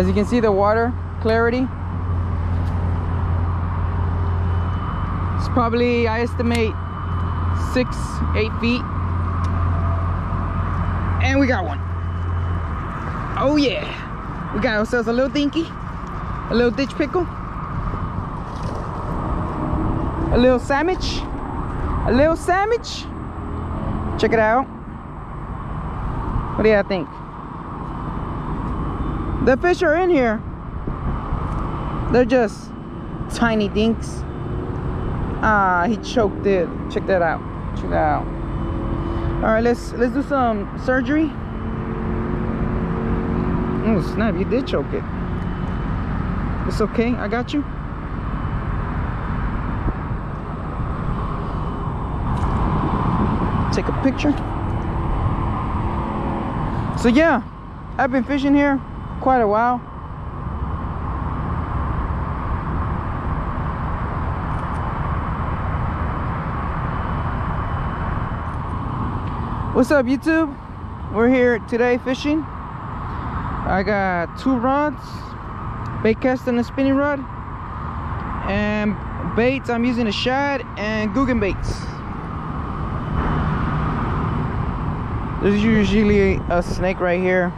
As you can see the water clarity. It's probably, I estimate, six, eight feet. And we got one. Oh yeah. We got ourselves a little dinky. A little ditch pickle. A little sandwich. A little sandwich. Check it out. What do you think? The fish are in here. They're just tiny dinks. Ah, he choked it. Check that out. Check that out. All right, let's let's do some surgery. Oh snap! You did choke it. It's okay. I got you. Take a picture. So yeah, I've been fishing here quite a while. What's up YouTube? We're here today fishing. I got two rods, bait cast and a spinning rod. And baits, I'm using a shad and Googan baits. There's usually a snake right here.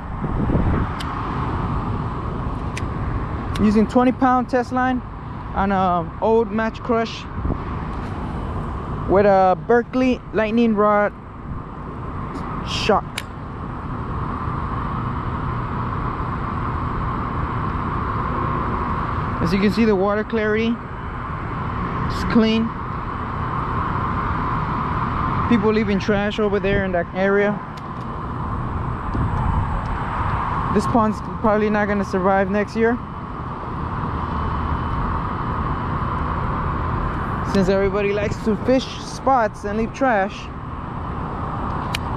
Using 20 pound test line on a um, old Mach Crush with a Berkley lightning rod shock. As you can see the water clarity is clean. People leaving trash over there in that area. This pond's probably not gonna survive next year. Since everybody likes to fish spots and leave trash.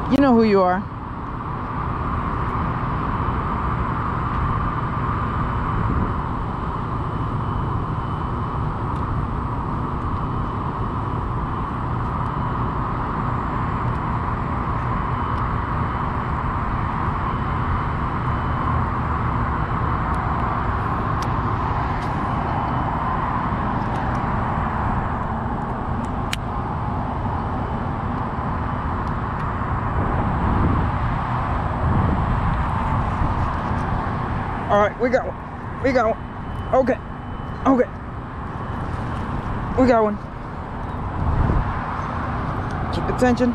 You know who you are. All right, we got one. We got one. Okay. Okay. We got one. Keep attention.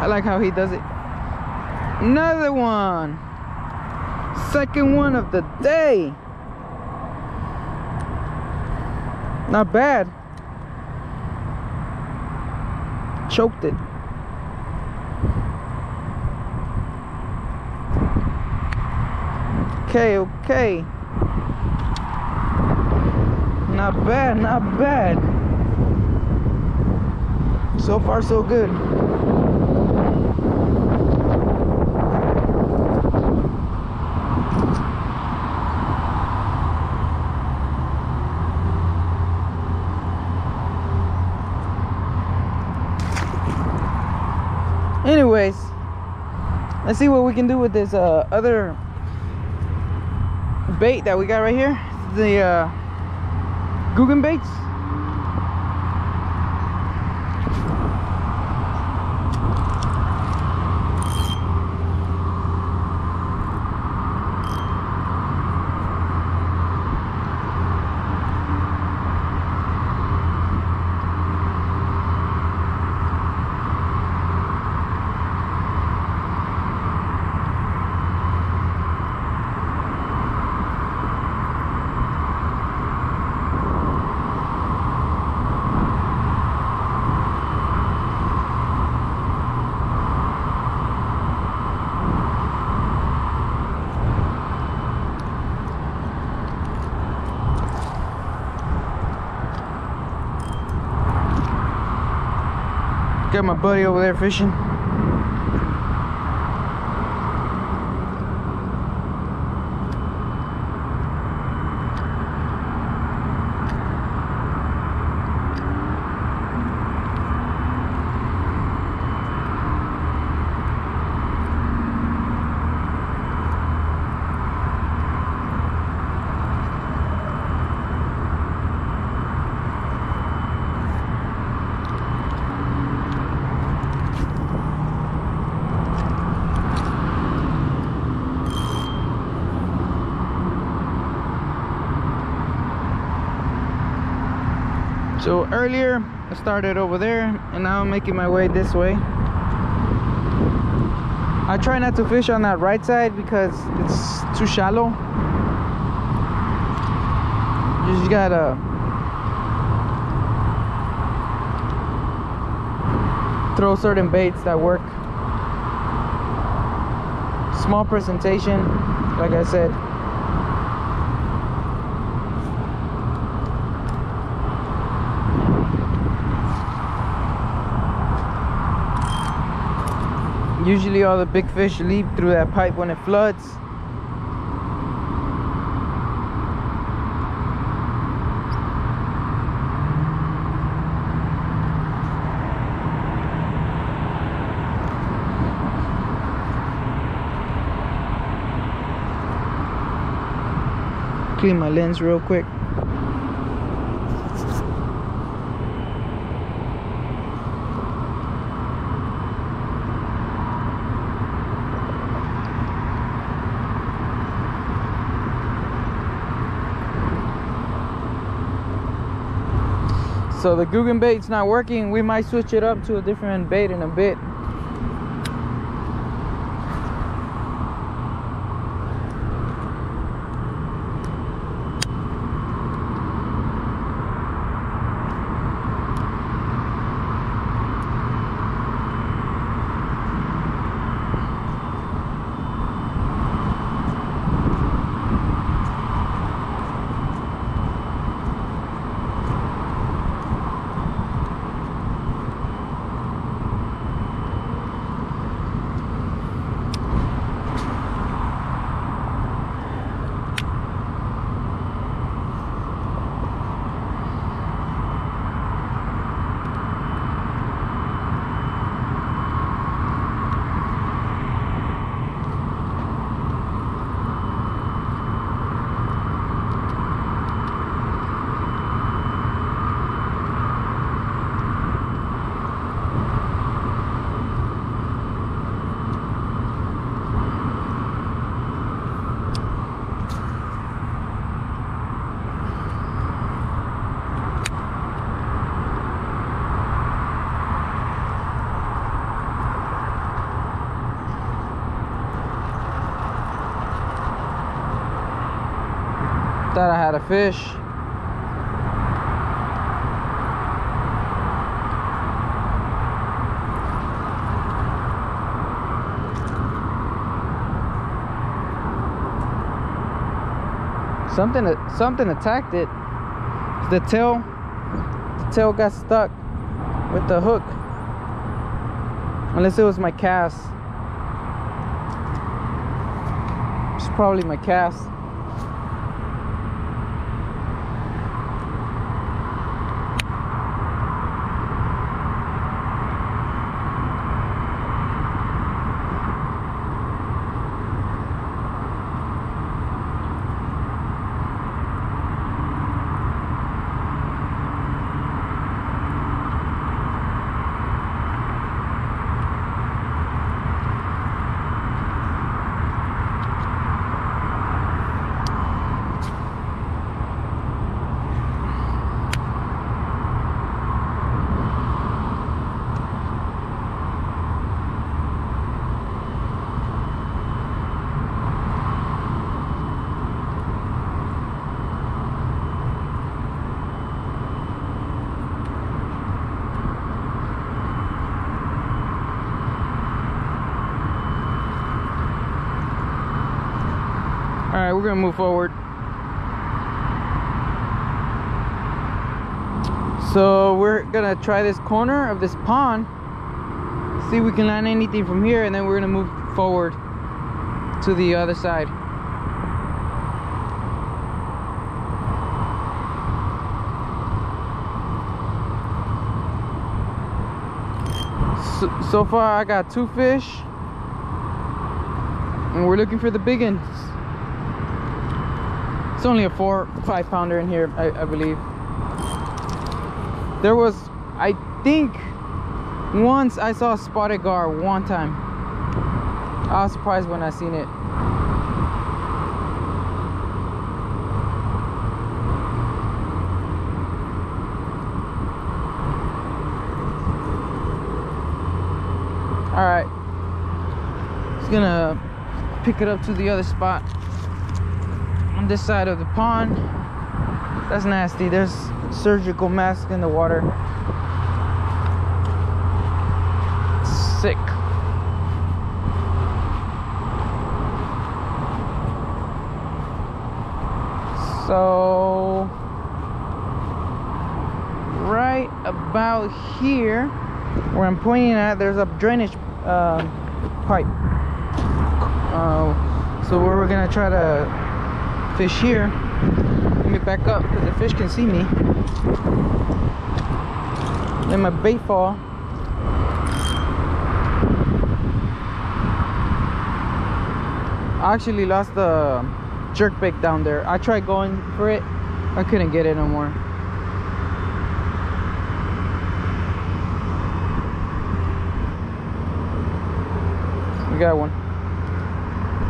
I like how he does it. Another one. Second one of the day. Not bad. Choked it. Okay, okay. Not bad, not bad. So far, so good. Anyways, let's see what we can do with this uh, other bait that we got right here the uh Googan baits My buddy over there fishing. So earlier I started over there and now I'm making my way this way. I try not to fish on that right side because it's too shallow. You just gotta throw certain baits that work. Small presentation, like I said. Usually all the big fish leap through that pipe when it floods. Clean my lens real quick. So the Googan bait's not working. We might switch it up to a different bait in a bit. I had a fish. Something something attacked it. The tail the tail got stuck with the hook. Unless it was my cast. It's probably my cast. All right, we're gonna move forward. So we're gonna try this corner of this pond, see if we can land anything from here, and then we're gonna move forward to the other side. So, so far I got two fish and we're looking for the big ones. It's only a four, five pounder in here, I, I believe. There was, I think, once I saw a spotted gar one time. I was surprised when I seen it. All right, just gonna pick it up to the other spot this side of the pond. That's nasty. There's surgical mask in the water. Sick. So right about here where I'm pointing at there's a drainage uh, pipe uh, so where we're gonna try to fish here let me back up because the fish can see me let my bait fall I actually lost the jerk bait down there I tried going for it I couldn't get it no more We got one.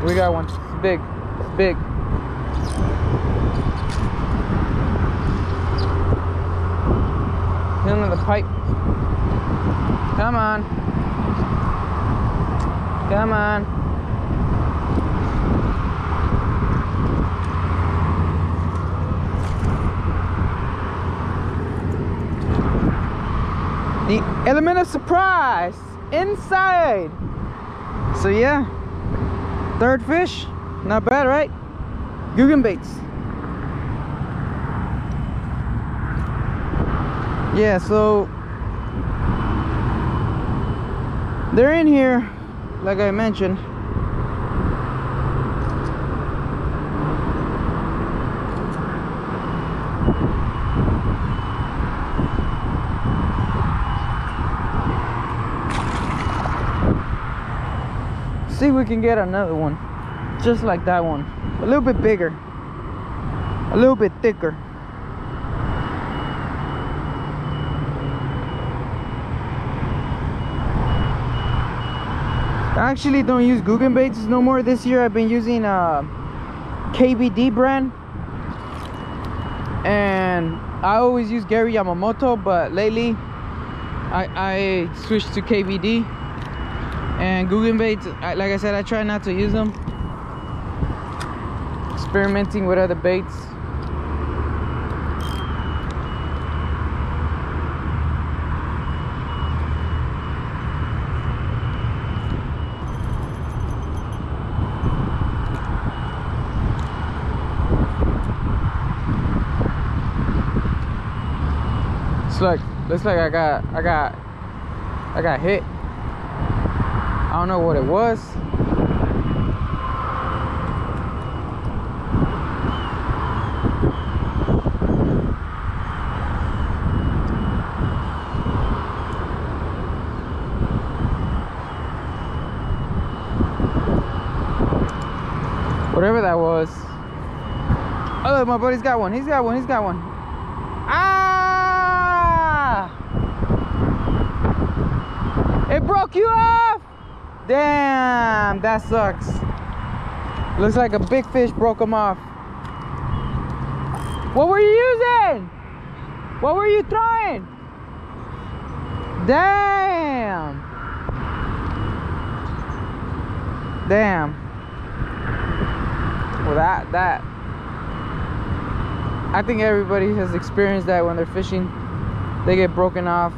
We got one. It's big. It's big. Hit him in the pipe. Come on. Come on. The element of surprise inside. So yeah, third fish, not bad, right? Googan baits. Yeah, so they're in here, like I mentioned. see if we can get another one just like that one a little bit bigger a little bit thicker actually don't use Googan baits no more this year. I've been using uh, KVD brand. And I always use Gary Yamamoto but lately I, I switched to KVD and Googan baits I, like I said I try not to use them. Experimenting with other baits Looks like looks like I got I got I got hit I don't know what it was. Whatever that was. Oh, look, my buddy's got one. He's got one. He's got one. Ah! It broke you off! Damn, that sucks. Looks like a big fish broke him off. What were you using? What were you throwing? Damn. Damn. Well, that, that. I think everybody has experienced that when they're fishing. They get broken off.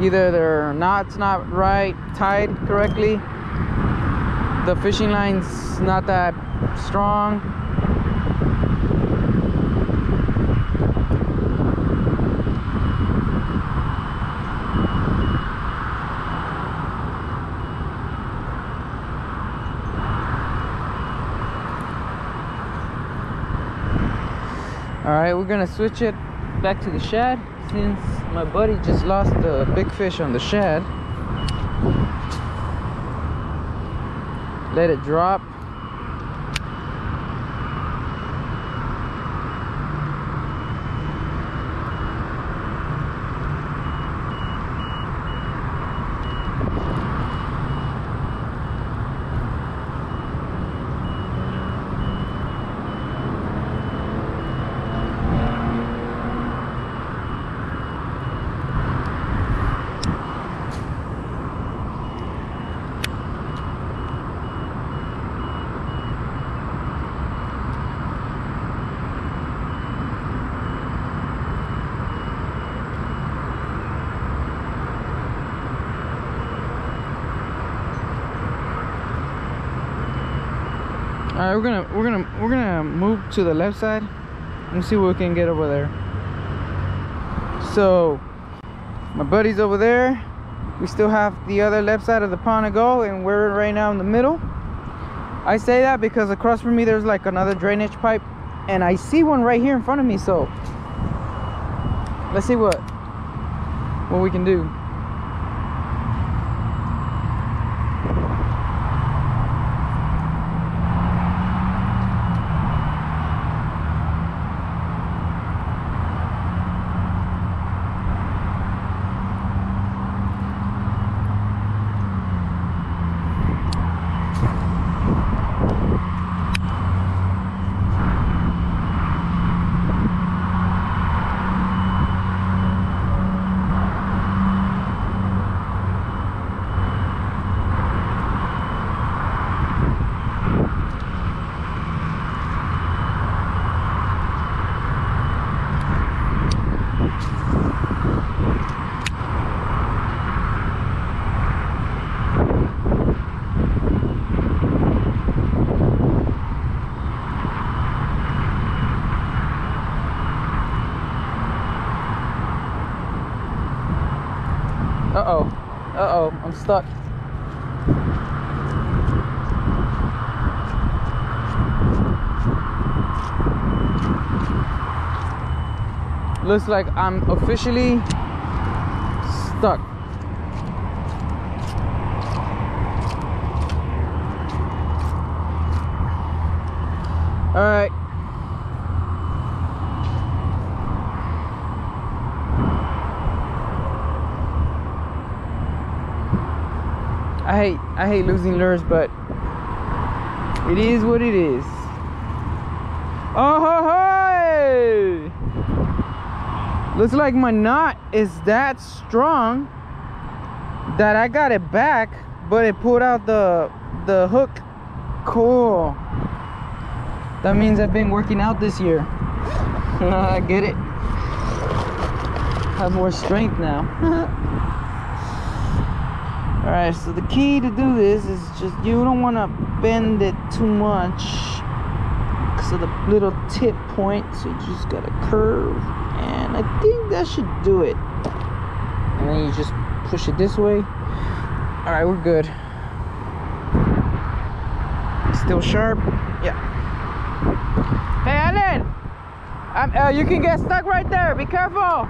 Either their knot's not right, tied correctly, the fishing line's not that strong. All right we're gonna switch it back to the shad since my buddy just lost the big fish on the shad let it drop All right, we're gonna we're gonna we're gonna move to the left side and see what we can get over there. So my buddy's over there. We still have the other left side of the pond to go, and we're right now in the middle. I say that because across from me there's like another drainage pipe, and I see one right here in front of me. So let's see what what we can do. Uh-oh. Uh-oh, I'm stuck. Looks like I'm officially stuck. All right. I hate I hate losing lures, but it is what it is. Oh ho hey! Looks like my knot is that strong that I got it back, but it pulled out the the hook. Cool. That means I've been working out this year. I get it. Have more strength now. all right so the key to do this is just you don't want to bend it too much because of the little tip point so you just got to curve i think that should do it. And then you just push it this way. All right we're good. Still sharp? Yeah. Hey alan! Uh, you can get stuck right there. Be careful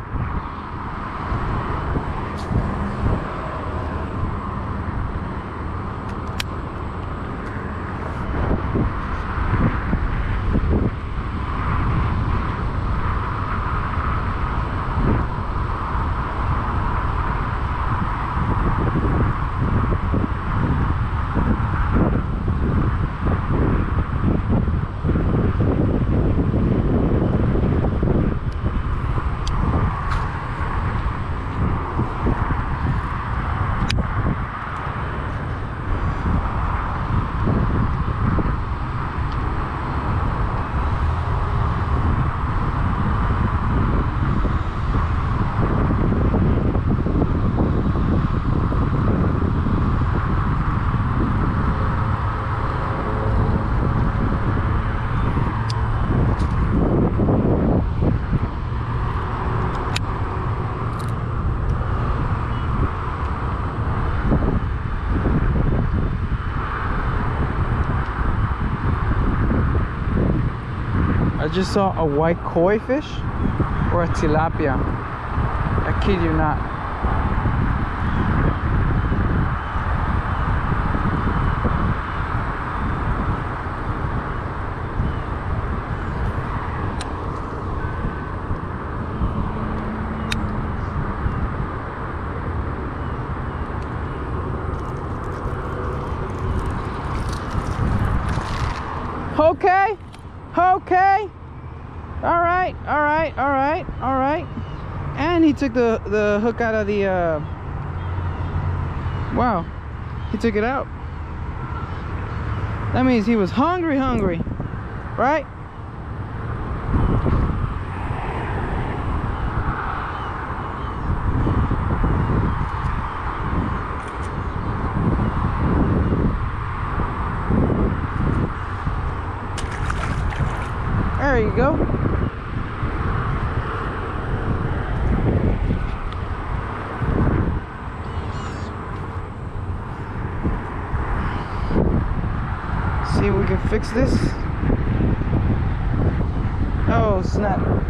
I just saw a white koi fish or a tilapia. I kid you not. Okay, okay. All right, all right, all right, all right. And he took the, the hook out of the, uh, wow, he took it out. That means he was hungry, hungry, right? There you go. See if we can fix this. Oh, snap.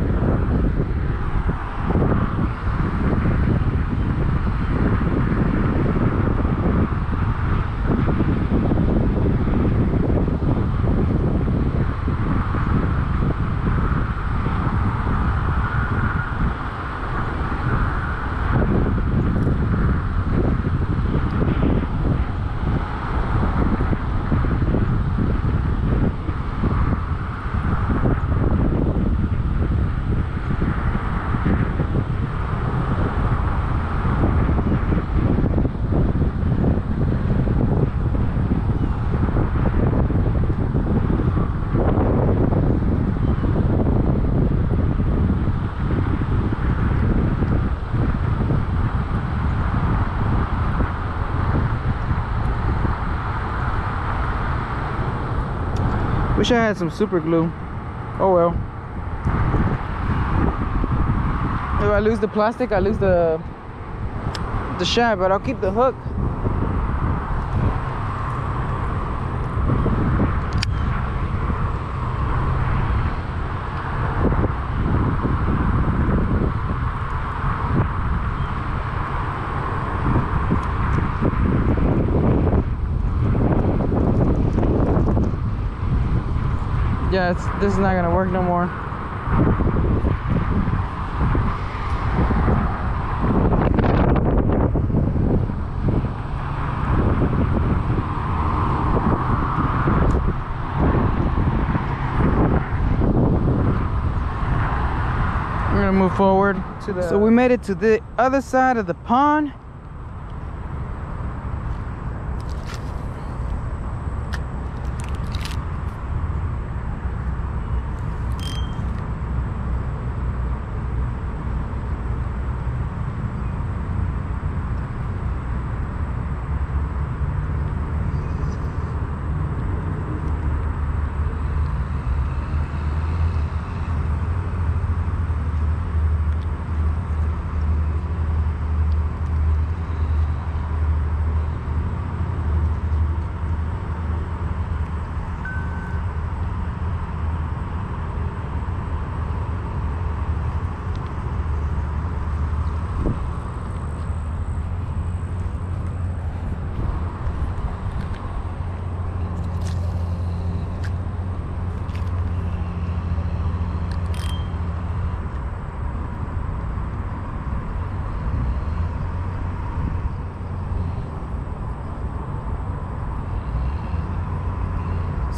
Wish I had some super glue. Oh well. If I lose the plastic, I lose the the shaft, but I'll keep the hook. This is not gonna work no more. We're gonna move forward to the. So we made it to the other side of the pond.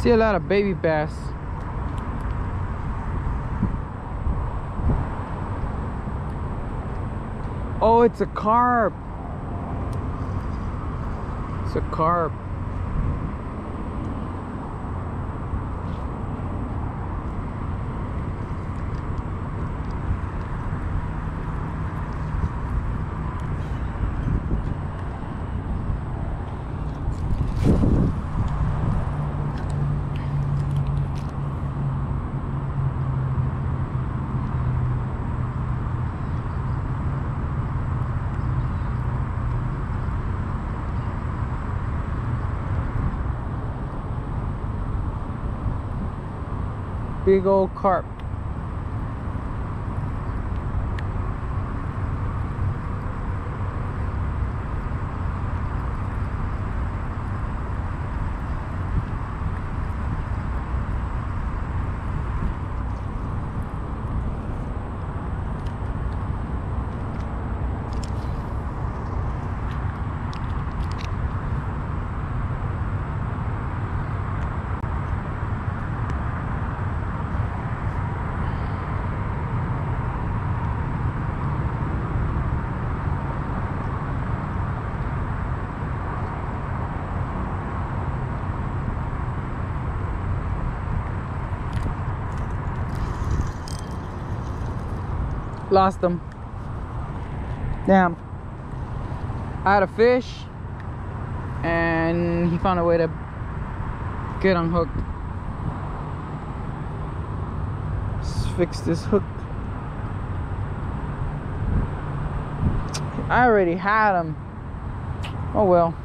See a lot of baby bass. Oh, it's a carp. It's a carp. Big old carp. Lost them. Damn. I had a fish and he found a way to get unhooked. Let's fix this hook. I already had them. Oh well.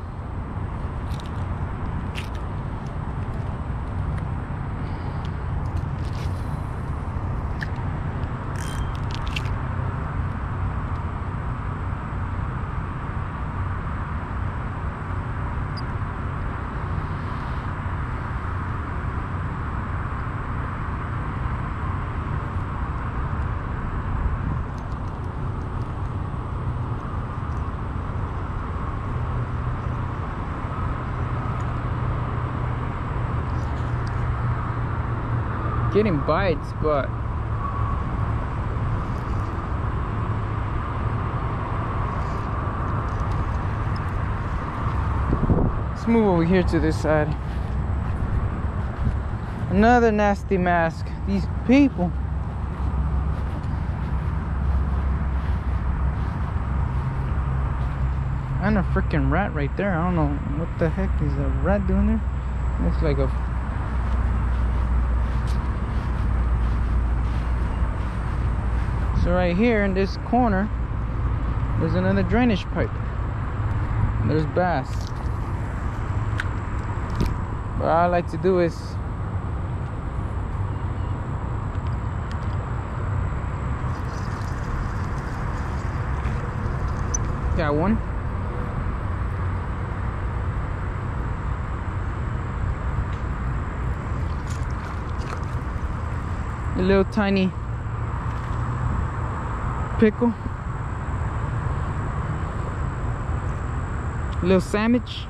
Getting bites, but let's move over here to this side. Another nasty mask. These people. And a freaking rat right there. I don't know what the heck is a rat doing there. Looks like a So right here in this corner, there's another drainage pipe. And There's bass. What I like to do is got one. A little tiny pickle. Little sandwich.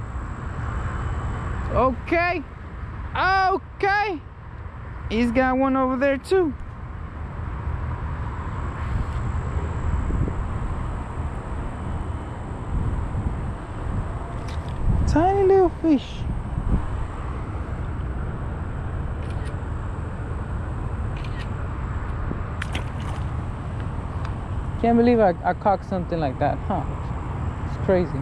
Okay. Okay. He's got one over there too. Tiny little fish. Can't believe I, I caught something like that, huh? It's crazy.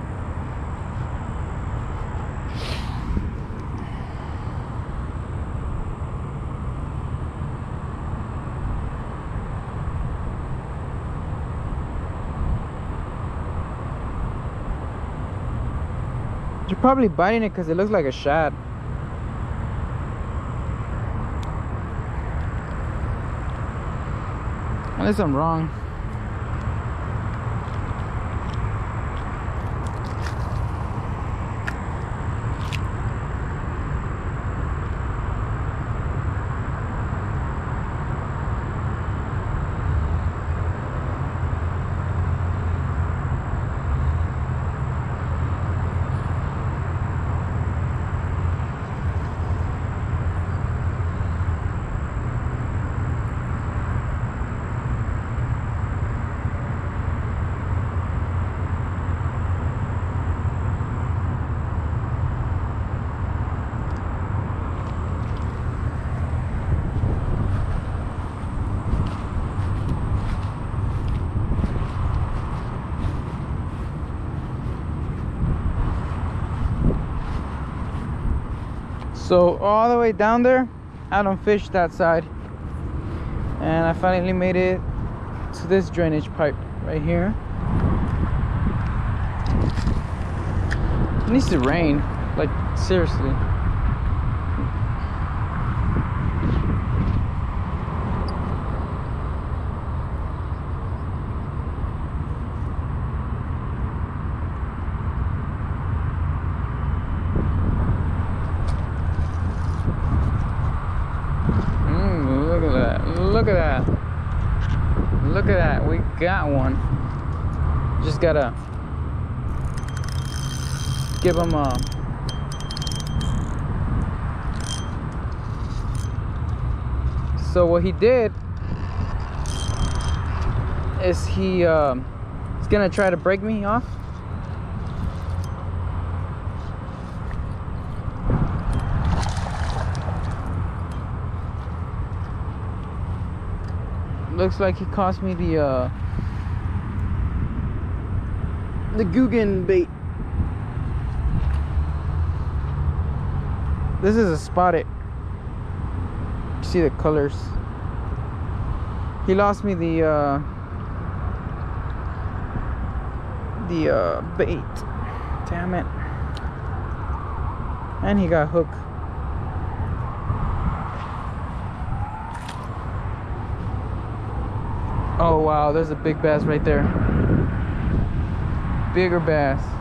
You're probably biting it because it looks like a shad. Unless I'm wrong. So all the way down there i don't fish that side. And i finally made it to this drainage pipe right here. It needs to rain like seriously got one. Just gotta give him a so what he did is he uh, he's gonna try to break me off looks like he cost me the uh the Googan bait. This is a spotted. See the colors. He lost me the uh, the uh, bait. Damn it. And he got hooked. Oh wow, there's a big bass right there. Bigger bass.